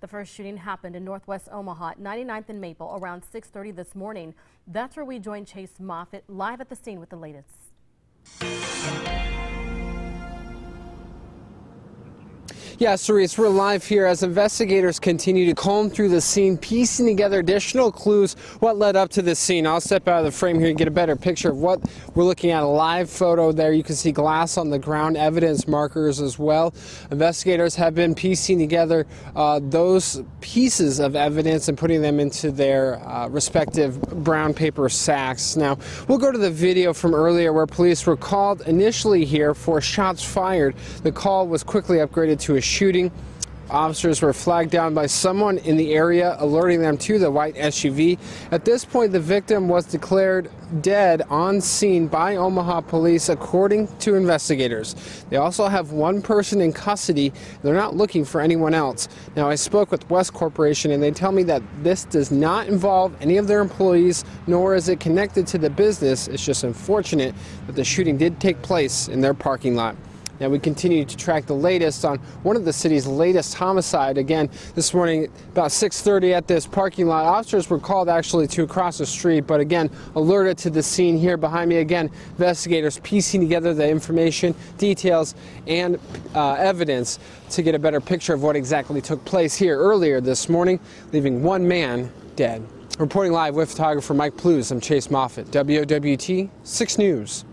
The first shooting happened in northwest Omaha, 99th and Maple, around 6:30 this morning. That's where we join Chase Moffitt live at the scene with the latest. Yeah, Cerise, we're live here as investigators continue to comb through the scene, piecing together additional clues what led up to this scene. I'll step out of the frame here and get a better picture of what we're looking at. A live photo there. You can see glass on the ground, evidence markers as well. Investigators have been piecing together uh, those pieces of evidence and putting them into their uh, respective brown paper sacks. Now, we'll go to the video from earlier where police were called initially here for shots fired. The call was quickly upgraded to a shooting. Officers were flagged down by someone in the area, alerting them to the white SUV. At this point, the victim was declared dead on scene by Omaha police, according to investigators. They also have one person in custody. They're not looking for anyone else. Now, I spoke with West Corporation, and they tell me that this does not involve any of their employees, nor is it connected to the business. It's just unfortunate that the shooting did take place in their parking lot. Now we continue to track the latest on one of the city's latest homicide. Again, this morning about 6:30 at this parking lot, officers were called actually to across the street, but again alerted to the scene here behind me. Again, investigators piecing together the information, details, and uh, evidence to get a better picture of what exactly took place here earlier this morning, leaving one man dead. Reporting live with photographer Mike Plews, I'm Chase Moffitt, WOWT 6 News.